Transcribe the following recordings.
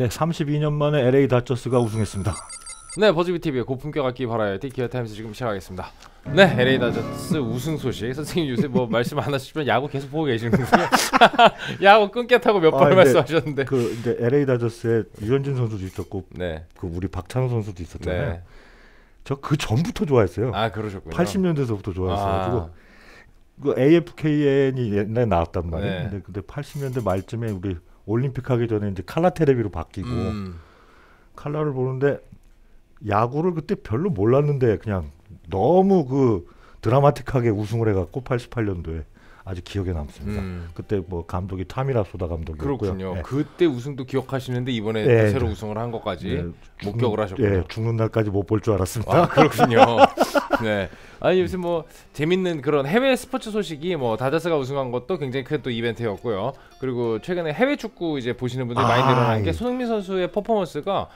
네, 32년 만에 LA 다저스가 우승했습니다. 네, 버즈비 TV의 고품격 악기 버라이어티 기어 타임스 지금 시작하겠습니다. 네, LA 다저스 우승 소식. 선생님 요새 뭐 말씀 안 하시지만 야구 계속 보고 계시는군요. 야구 끊겠다고 몇번 아, 근데 말씀하셨는데. 그 이제 LA 다저스에 류현진 선수도 있었고 네, 그 우리 박찬호 선수도 있었잖아요. 네. 저 그 전부터 좋아했어요. 아 그러셨군요. 80년대서부터 좋아했어가지고 아, 그 AFKN이 옛날에 나왔단 말이에요. 네. 근데 근데 80년대 말쯤에 우리 올림픽 하기 전에 이제 칼라 테레비로 바뀌고 음, 칼라를 보는데 야구를 그때 별로 몰랐는데 그냥 너무 그 드라마틱하게 우승을 해갖고 88년도에 아주 기억에 남습니다. 음. 그때 뭐 감독이 타미라 소다 감독이었고요. 그렇군요. 예. 그때 우승도 기억하시는데 이번에 네, 또 새로 네. 우승을 한 것까지 네, 목격을 하셨군요. 예, 죽는 날까지 못 볼 줄 알았습니다. 아 그렇군요. 네. 아니 요새 뭐 재밌는 그런 해외 스포츠 소식이 뭐 다저스가 우승한 것도 굉장히 큰 또 이벤트였고요. 그리고 최근에 해외 축구 이제 보시는 분들이 많이 아, 늘어난 게 예. 손흥민 선수의 퍼포먼스가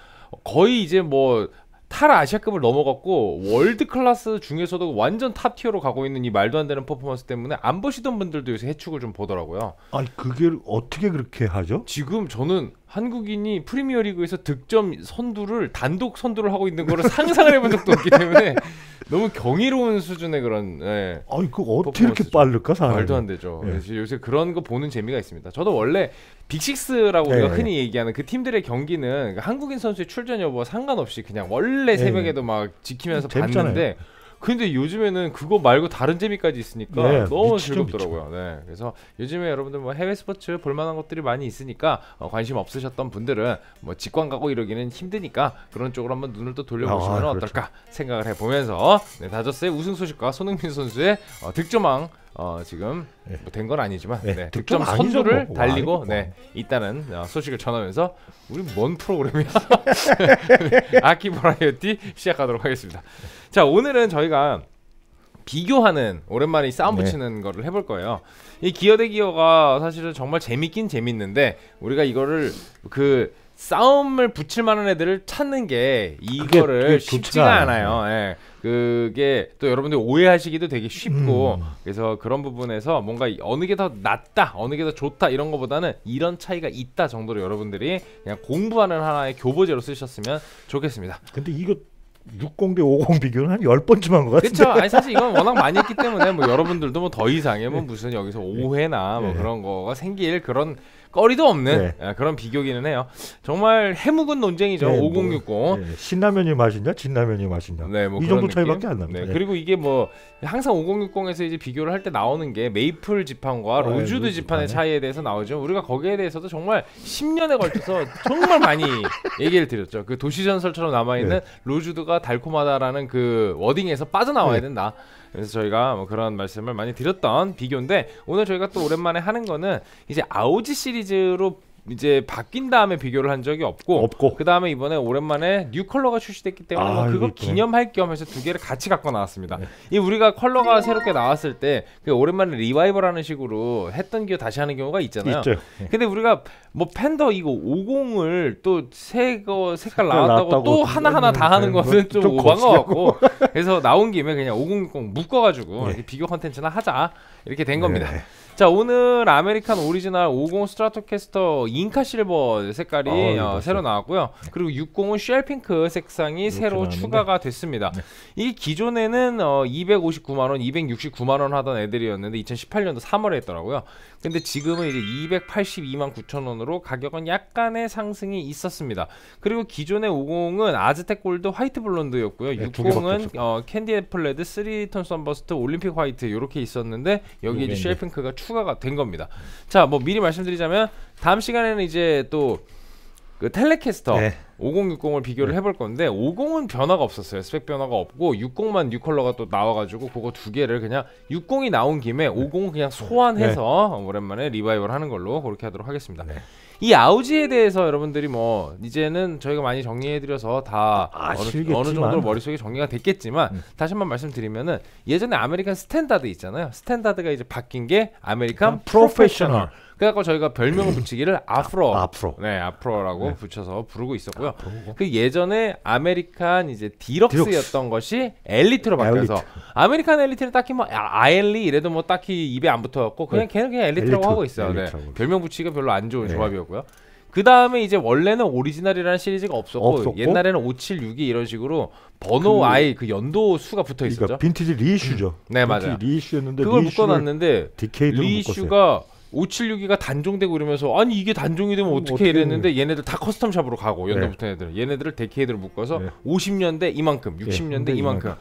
거의 이제 뭐 탈아시아급을 넘어갔고 world class 중에서도 완전 top tier로 가고 있는 이 말도 안 되는 퍼포먼스 때문에 안 보시던 분들도 요새 해축을 좀 보더라고요. 아니 그게 어떻게 그렇게 하죠? 지금 저는 한국인이 프리미어 리그에서 득점 선두를 단독 선두를 하고 있는 거를 상상을 해본 적도 없기 때문에 너무 경이로운 수준의 그런 예, 아니 그 어떻게 이렇게. 빠를까 사람이? 말도 안 되죠. 예. 요새 그런 거 보는 재미가 있습니다. 저도 원래 빅식스라고 예, 우리가 예. 흔히 얘기하는 그 팀들의 경기는 그러니까 한국인 선수의 출전 여부와 상관없이 그냥 원래 새벽에도 막 지키면서 예. 재밌잖아요. 봤는데 근데 요즘에는 그거 말고 다른 재미까지 있으니까 네, 너무 미치죠, 즐겁더라고요. 네. 그래서 요즘에 여러분들 뭐 해외 스포츠 볼 만한 것들이 많이 있으니까 어, 관심 없으셨던 분들은 뭐 직관 가고 이러기는 힘드니까 그런 쪽으로 한번 눈을 또 돌려보시면 아, 그렇죠. 어떨까 생각을 해보면서 네, 다저스의 우승 소식과 손흥민 선수의 어, 득점왕 어, 지금 네. 뭐된건 아니지만 네, 네, 득점 선두를 뭐. 달리고 뭐. 네, 있다는 어, 소식을 전하면서 우리 뭔 프로그램이야? 아키 버라이어티 시작하도록 하겠습니다. 자 오늘은 저희가 비교하는 오랜만에 이 싸움 네. 붙이는 거를 해볼 거예요. 이 기어 대 기어가 사실은 정말 재밌긴 재밌는데 우리가 이거를 그 싸움을 붙일 만한 애들을 찾는 게 이거를 그게 쉽지가 좋지가 않아요. 예. 그게 또 여러분들 오해하시기도 되게 쉽고 음. 그래서 그런 부분에서 뭔가 이- 어느 게 더 낫다, 어느 게 더 좋다 이런 거보다는 이런 차이가 있다 정도로 여러분들이 그냥 공부하는 하나의 교보제로 쓰셨으면 좋겠습니다. 근데 이거 60대 50 비교는 한 10번쯤 한 것 같은데. 그렇죠. 아니 사실 이건 워낙 많이 했기 때문에 뭐 여러분들도 뭐 더 이상의 뭐 무슨 여기서 오해나 뭐 네. 그런 거가 생길 그런 거리도 없는 네. 예, 그런 비교기는 해요. 정말 해묵은 논쟁이죠. 네, 5060. 예, 신라면이 맛있냐, 진라면이 맛있냐. 네, 뭐 이 정도? 차이밖에 안 납니다. 네, 예. 그리고 이게 뭐 항상 5060에서 이제 비교를 할 때 나오는 게 메이플 지판과 네, rosewood rose 지판의. 차이에 대해서 나오죠. 우리가 거기에 대해서도 정말 10년에 걸쳐서 정말 많이 얘기를 드렸죠. 그 도시 전설처럼 남아 있는 네. rosewood가 달콤하다라는 그 wording에서 빠져나와야 네. 된다. 그래서 저희가 뭐 그런 말씀을 많이 드렸던 비교인데 오늘 저희가 또 오랜만에 하는 거는 이제 아오지 시리즈로 이제 바뀐 다음에 비교를 한 적이 없고 없고. 그 다음에 이번에 오랜만에 new color가 출시됐기 때문에 아, 뭐 그거 이게 있구나. 기념할 겸 해서 두 개를 같이 갖고 나왔습니다. 네. 이 우리가 컬러가 새롭게 나왔을 때그 오랜만에 리바이벌하는 식으로 했던 기어 다시 하는 경우가 있잖아요. 있죠. 예. 근데 우리가 뭐 펜더 이거 50을 또 새 거 색깔 색깔 나왔다고, 나왔다고 또 하나 하나 다 하는 네, 것은 좀, 좀 오버한 것. 같고 그래서 나온 김에 그냥 5060 묶어가지고 네. 비교 컨텐츠나 하자 이렇게 된 겁니다. 네. 자 오늘 아메리칸 오리지널 50 스트라토캐스터 Inca Silver 색깔이 아, 네, 어. 새로 나왔고요. 그리고 60은 Shell Pink 색상이 새로 나왔는데. 추가가 됐습니다. 네. 이 기존에는 어, 259만 원, 269만 원 하던 애들이었는데 2018년도 3월에 했더라고요. 근데 지금은 이제 282만 9천 원으로 가격은 약간의 상승이 있었습니다. 그리고 기존의 50은 Aztec Gold White Blonde였고요. 네, 두 개밖에 60은 없었고. 어, Candy Apple Red 3-tone Sunburst Olympic White 이렇게 있었는데 여기 이제 요게 Shell 이제. Pink가 추가가 된 겁니다. 자, 뭐 미리 말씀드리자면 다음 시간에는 이제 또 그 텔레캐스터 네. 5060을 비교를 해볼 건데 50은 변화가 없었어요. 스펙 변화가 없고 60만 new color가 또 나와가지고 그거 두 개를 그냥 60이 나온 김에 50은 그냥 소환해서 오랜만에 리바이벌 하는 걸로 그렇게 하도록 하겠습니다. 네. 이 아오지에 대해서 여러분들이 뭐 이제는 저희가 많이 정리해드려서 다 어느, 아시겠지만. 어느 정도로 머릿속에 정리가 됐겠지만 음. 다시 한번 말씀드리면은 예전에 아메리칸 스탠다드 있잖아요. 스탠다드가 이제 바뀐 게 아메리칸 프로페셔널. 프로페셔널. 그래갖고 저희가 별명을 붙이기를 아프로, 앞으로. 네 아프로라고 네. 붙여서 부르고 있었고요. 앞으로. 그 예전에 아메리칸 이제 디럭스였던 것이 엘리트로 바뀌어서 엘리트. 아메리칸 엘리트는 딱히 뭐 아- 아엘리 이래도 뭐 딱히 입에 안 붙어갖고 그냥 네. 걔는 그냥 엘리트라고 엘리트, 하고 있어요. 네. 별명 붙이기가 별로 안 좋은 네. 조합이었고요. 그 다음에 이제 원래는 오리지널이라는 시리즈가 없었고, 없었고. 옛날에는 576이 이런 식으로 번호 그- 아예 그 연도 수가 붙어 있었죠. 그러니까 vintage reissue죠. 네, 빈티지 맞아요. reissue였는데 그걸 묶어놨는데. reissue가 576기가 단종되고 이러면서 아니 이게 단종이 되면 음, 어떻게 어떻게 이랬는데 얘네들 다 custom shop으로 가고 연도 네. 애들 얘네들을 decade로 묶어서 네. 50년대 이만큼 60년대 근데 이만큼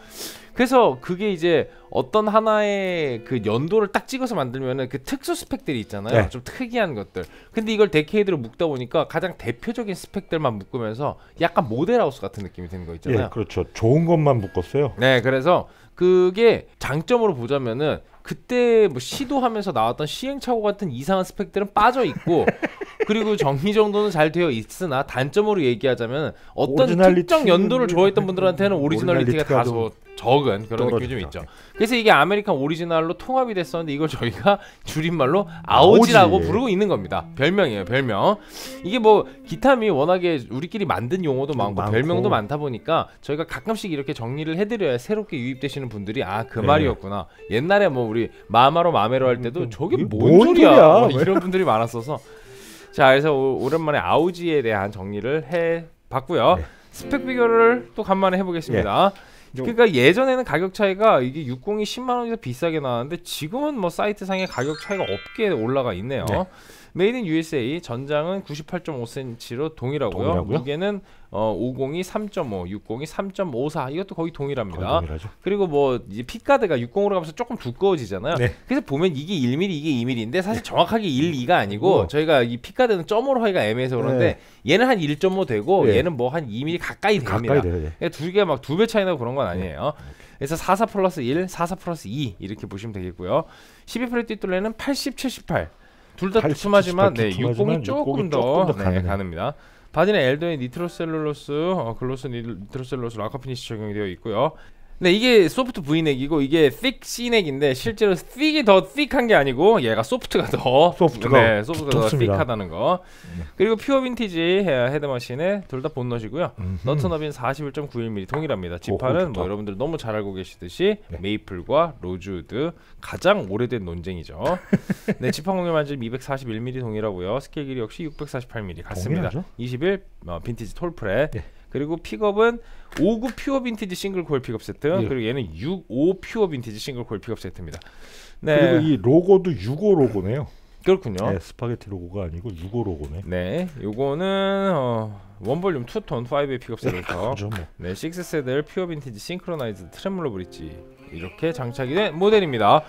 그래서 그게 이제 어떤 하나의 그 연도를 딱 찍어서 만들면은 그 특수 스펙들이 있잖아요 네. 좀 특이한 것들 근데 이걸 decade로 묶다 보니까 가장 대표적인 스펙들만 묶으면서 약간 모델하우스 같은 느낌이 드는 거 있잖아요 예, 그렇죠. 좋은 것만 묶었어요. 네, 그래서 그게 장점으로 보자면은 그때 뭐 시도하면서 나왔던 시행착오 같은 이상한 스펙들은 빠져 있고 그리고 정리 정도는 잘 되어 있으나 단점으로 얘기하자면 어떤 특정 연도를 좋아했던 분들한테는 originality가 originality가 다소 적은 그런 느낌이 좀. 있죠. 그래서 이게 아메리칸 오리지널로 통합이 됐었는데 이걸 저희가 줄임말로 아오지라고 아오지. 부르고 있는 겁니다. 별명이에요, 별명. 이게 뭐 기타미 워낙에 우리끼리 만든 용어도 많고, 많고. 별명도 많다 보니까 저희가 가끔씩 이렇게 정리를 해드려야 새롭게 유입되시는 분들이 아그 네. 말이었구나. 옛날에 뭐 우리 마마로 마메로 할 때도 음, 저게 뭔, 뭔 소리야, 소리야? 뭐 이런 분들이 많았어서 자 그래서 오, 랜만에 아우지에 대한 정리를 해 봤고요. 네. 스펙 비교를 또 간만에 해보겠습니다. 좀- 그러니까 예전에는 가격 차이가 이게 60이 10만 원에서 비싸게 나왔는데 지금은 뭐 사이트 상에 가격 차이가 없게 올라가 있네요. 네. Made in USA 전장은 98.5cm로 동일하고요. 동일하고요. 무게는 어, 50이 3.5, 60이 3.54 이것도 거의 동일합니다. 동일하죠. 그리고 뭐 이제 pickguard가 60으로 가면서 조금 두꺼워지잖아요. 네. 그래서 보면 이게 1mm 이게 2mm인데 사실 정확하게 1, 2가 아니고 어. 저희가 이 pickguard는 점으로 하기가 애매해서 그런데 얘는 한 1.5 되고 네. 얘는 뭐 한 2mm 가까이 됩니다. 가까이 돼요. 예. 두 개가 막 두 배 차이 나고 그런 건 아니에요. 그래서 44 플러스 1, 44 플러스 2 이렇게 보시면 되겠고요. 12fret 뒤뚤레는 80, 78. 둘다 80, 두툼하지만 78 네, 60이 조금 60이 더, 조금 더 네. 가늡니다. 바디는 alder에 nitrocellulose, 어, gloss nitrocellulose lacquer finish 적용이 되어 있고요. 네, 이게 소프트 V넥이고 이게 thick C neck인데 실제로 thick이 더 thick한 게 아니고 얘가 soft가 더 soft가 네, soft가 더 thick하다는 거. 그리고 pure vintage 헤- head machine에 둘다 bone nut이고요. 음흠. 너트 너비는 41.91mm 동일합니다. 지판은 좋다. 뭐 여러분들 너무 잘 알고 계시듯이 네. maple과 로즈우드 가장 오래된 논쟁이죠. 네, 지판 공유 만짐 241mm 동일하고요. 스케일 길이 역시 648mm 같습니다. 동일하죠? 21 어, 빈티지 톨프레. 예. 그리고 픽업은 59 퓨어 빈티지 싱글 코일 픽업 세트. 예. 그리고 얘는 65 퓨어 빈티지 싱글 코일 픽업 세트입니다. 네. 그리고 이 로고도 6호 로고네요. 그렇군요. 네, 스파게티 로고가 아니고 6호 로고네. 네, 요거는 어, 원볼륨 투톤 5의 픽업 세트부터 그죠 뭐. 네, 6세대 퓨어 빈티지 싱크로나이즈 트레몰로 브릿지 이렇게 장착이 된 모델입니다.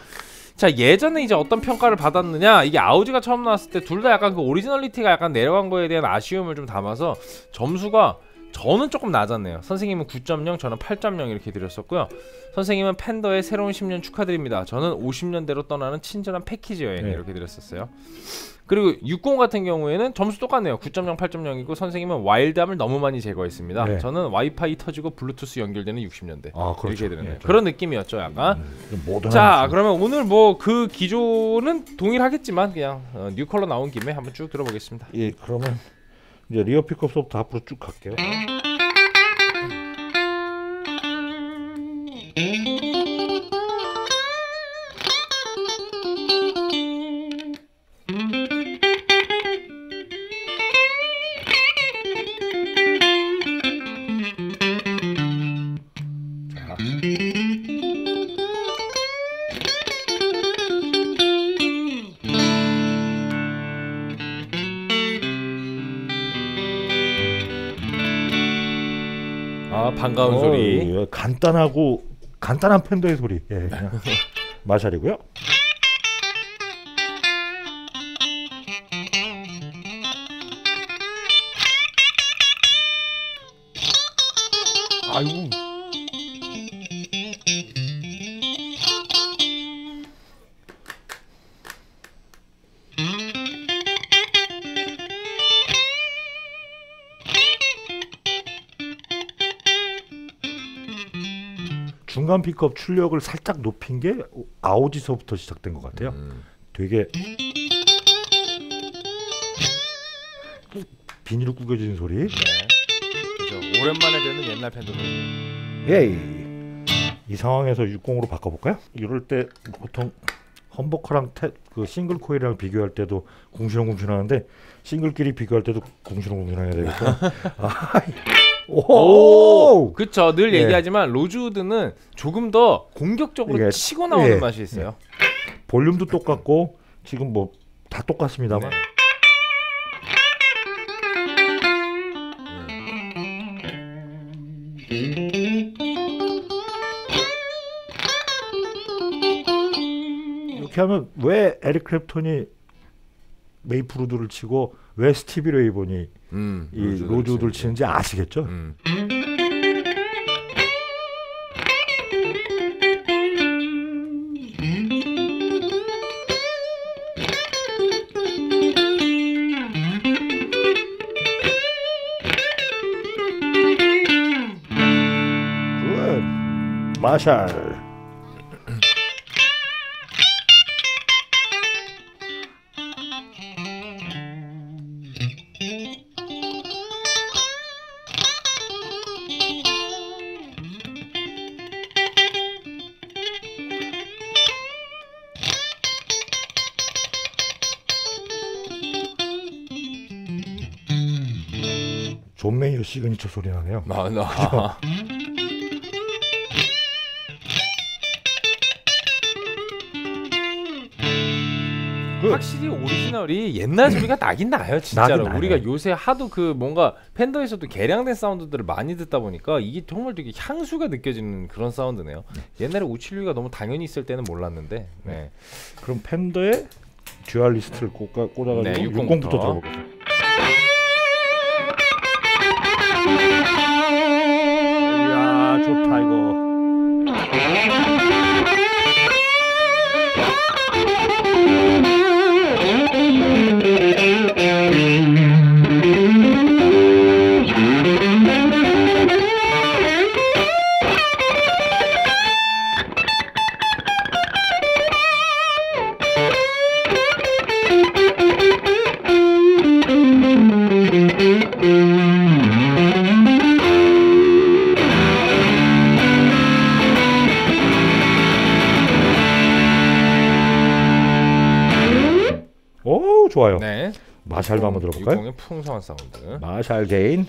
자 예전에 이제 어떤 평가를 받았느냐 이게 아오지가 처음 나왔을 때 둘 다 약간 그 originality가 약간 내려간 거에 대한 아쉬움을 좀 담아서 점수가 저는 조금 낮았네요. 선생님은 9.0, 저는 8.0 이렇게 드렸었고요. 선생님은 펜더의 새로운 10년 축하드립니다. 저는 50년대로 떠나는 친절한 패키지 여행 네. 이렇게 드렸었어요. 그리고 60 같은 경우에는 점수 똑같네요. 9.0, 8.0이고 선생님은 wild함을 너무 많이 제거했습니다. 네. 저는 와이파이 터지고 블루투스 연결되는 60년대 아, 그렇죠. 이렇게. 예, 좀- 그런 느낌이었죠, 약간. 좀 modern한 자. 그러면 오늘 뭐 그 기조는 동일하겠지만 그냥 어, new color 나온 김에 한번 쭉 들어보겠습니다. 예, 그러면 이제 rear pickup서부터 앞으로 쭉 갈게요. 아, 반가운 어, 소리. 예, 간단하고 간단한 팬더의 소리. 예, 그냥 마샬이고요. 중간 픽업 출력을 살짝 높인 게 아우디서부터 시작된 것 같아요. 음. 되게 비닐로 구겨지는 소리. 네. 그죠. 오랜만에 듣는 옛날 소리. 예이. 이 상황에서 60으로 바꿔볼까요? 이럴 때 보통 험버커랑 태, 그 싱글 코일이랑 비교할 때도 궁시렁궁시렁하는데 싱글끼리 비교할 때도 궁시렁궁시렁해야 되겠죠. 아, 오! 그쵸. 늘 예. 얘기하지만 로즈우드는 조금 더 공격적으로 이게- 치고 나오는 예. 맛이 있어요. 볼륨도 똑같고 지금 뭐 다 똑같습니다만 네. 이렇게 하면 왜 에릭 크랩톤이 메이프루드를 치고 왜 스티비 레이본이 음, 이 로즈우드를 치는지 아시겠죠? 음. 굿. 마샬. 존 메이어 시그니처 소리 나네요. 아, 나. 그- 확실히 오리지널이 옛날 소리가 나긴 나요 진짜로 나긴. 우리가 요새 하도 그 뭔가 펜더에서도 개량된 사운드들을 많이 듣다 보니까 이게 정말 되게 향수가 느껴지는 그런 사운드네요 옛날에 576가 너무 당연히 있을 때는 몰랐는데 네. 그럼 펜더의 듀얼리스트를 꽂아, 꽂아가지고 네, 60부터 60 부터. 들어볼게요. 좋아요. 네. 마샬도 한번 들어볼까요? 60의 풍성한 사운드 마샬 게인.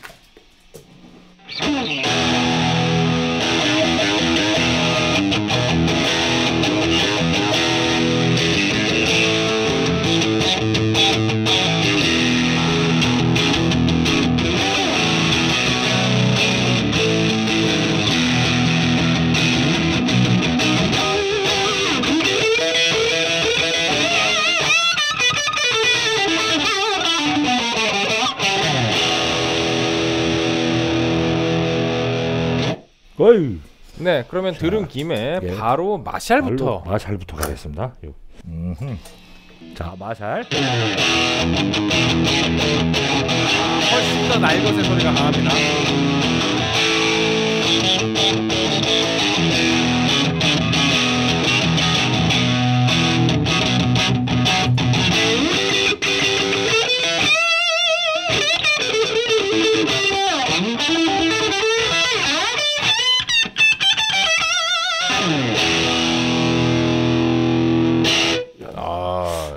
어이. 네 그러면 들은 김에 예. 바로 마샬부터 마샬부터 가겠습니다. 요. 음흠. 자 마샬. 훨씬 더 날것의 소리가 강합니다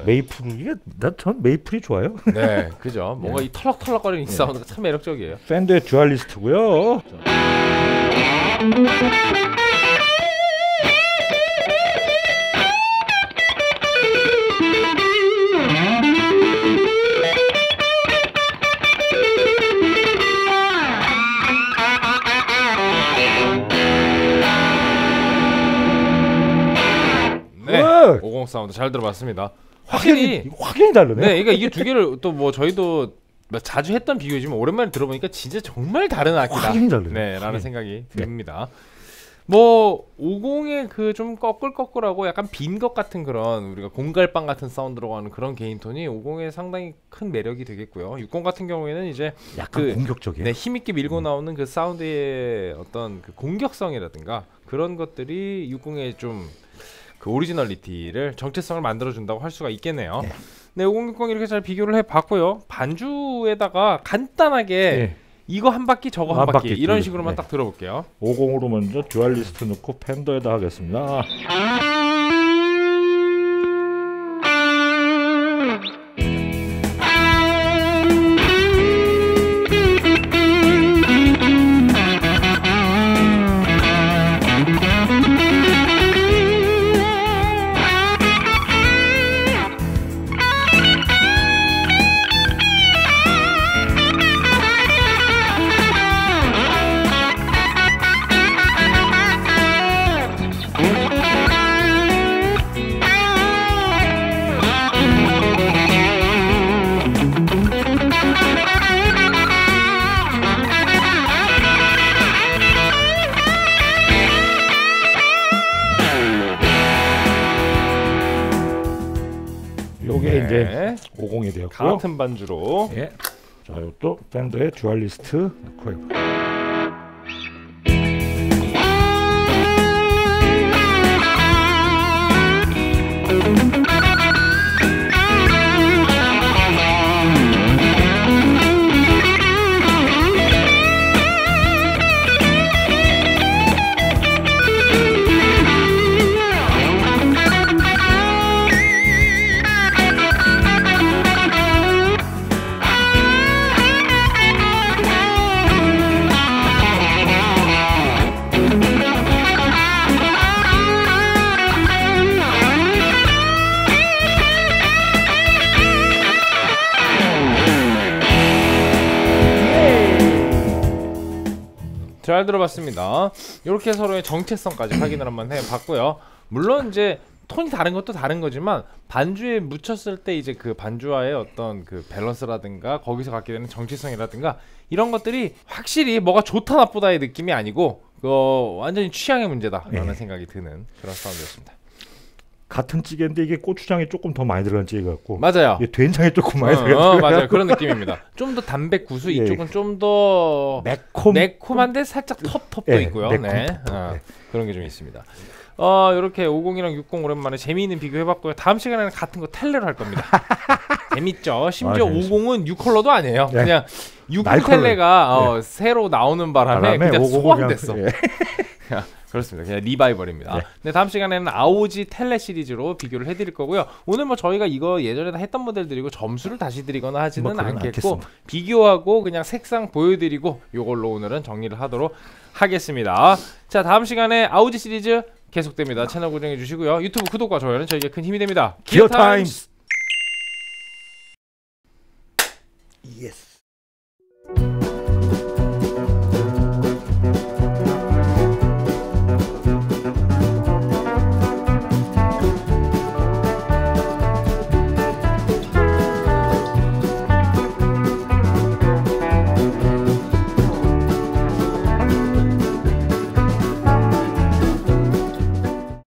메이플 이게 나전 메이플이 좋아요. 네, 그죠. 뭔가 이 털럭털럭거리는 이 사운드가 참 매력적이에요. 팬더의 듀얼리스트고요. 네, 네. 50 사운드 잘 들어봤습니다. 확연히 확연히 다르네. 네, 그러니까 이게 두 개를 또 뭐 저희도 뭐 자주 했던 비교지만 오랜만에 들어보니까 진짜 정말 다른 악기다. 확연히 다르네. 네, 라는. 생각이 듭니다. 뭐 50의 그 좀 꺼끌꺼끌하고 약간 빈 것 같은 그런 우리가 공갈빵 같은 사운드로 가는 그런 gain 톤이 50의 상당히 큰 매력이 되겠고요. 60 같은 경우에는 이제 약간 그- 공격적이에요. 네, 힘있게 밀고 나오는 그 사운드의 어떤 그 공격성이라든가 그런 것들이 60의 좀 그 originality를 정체성을 만들어 준다고 할 수가 있겠네요. 네. 네, 5060 이렇게 잘 비교를 해봤고요. 반주에다가 간단하게 예. 이거 한 바퀴 저거 한, 한 바퀴, 바퀴 이런 둘. 식으로만 네. 딱 들어볼게요. 50으로 먼저 Duellist 넣고 Fender에다 하겠습니다. 같은 반주로 예. 자, 이것도 밴드의 듀얼리스트 넣고 해볼게요. 잘 들어봤습니다. 이렇게 서로의 정체성까지 확인을 한번 해봤고요. 물론 이제 톤이 다른 것도 다른 거지만 반주에 묻혔을 때 이제 그 반주와의 어떤 그 밸런스라든가 거기서 갖게 되는 정체성이라든가 이런 것들이 확실히 뭐가 좋다 나쁘다의 느낌이 아니고 그 완전히 취향의 문제다라는 네. 생각이 드는 그런 사운드였습니다. 같은 찌개인데 이게 고추장이 조금 더 많이 들어간 찌개 같고 맞아요. 이게 된장이 조금 많이 어, 들어간 어, 찌개 맞아요. 같고 그런 느낌입니다. 좀 더 담백 구수 예. 이쪽은 좀더 매콤 매콤한데 살짝 텁텁도 예, 있고요. 매콤 네. 텁텁, 어, 네. 그런 게 좀 있습니다. 어, 이렇게 50이랑 60 오랜만에 재미있는 비교 해봤고요. 다음 시간에는 같은 거 텔레로 할 겁니다. 재밌죠. 심지어 아, 재밌습니다. 50은 6컬러도 아니에요. 네. 그냥 60날 컬러. 텔레가 어, 새로 나오는 바람에, 그냥 50은 소환됐어. 그냥, 예. 그렇습니다. 그냥 리바이벌입니다. 네. 네, 다음 시간에는 아오지 텔레 시리즈로 비교를 해드릴 거고요. 오늘 뭐 저희가 이거 예전에 다 했던 모델들이고 점수를 다시 드리거나 하지는 뭐 않겠고 않겠습니다. 비교하고 그냥 색상 보여드리고 이걸로 오늘은 정리를 하도록 하겠습니다. 자 다음 시간에 아우지 시리즈 계속됩니다. 채널 고정해 주시고요. 유튜브 구독과 좋아요는 저에게 큰 힘이 됩니다. 기어 타임스